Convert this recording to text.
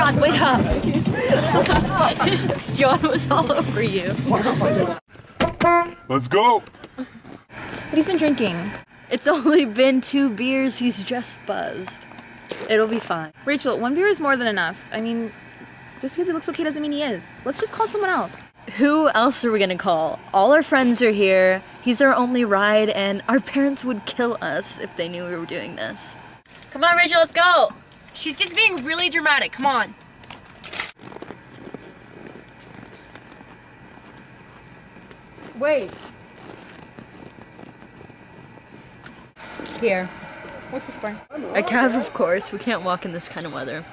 God, wake up. John was all over you. Let's go. What he's been drinking? It's only been two beers, he's just buzzed. It'll be fine. Rachel, one beer is more than enough. I mean, just because he looks okay doesn't mean he is. Let's just call someone else. Who else are we gonna call? All our friends are here. He's our only ride, and our parents would kill us if they knew we were doing this. Come on, Rachel, let's go! She's just being really dramatic. Come on. Wait. Here. What's this for? A cab, of course. We can't walk in this kind of weather.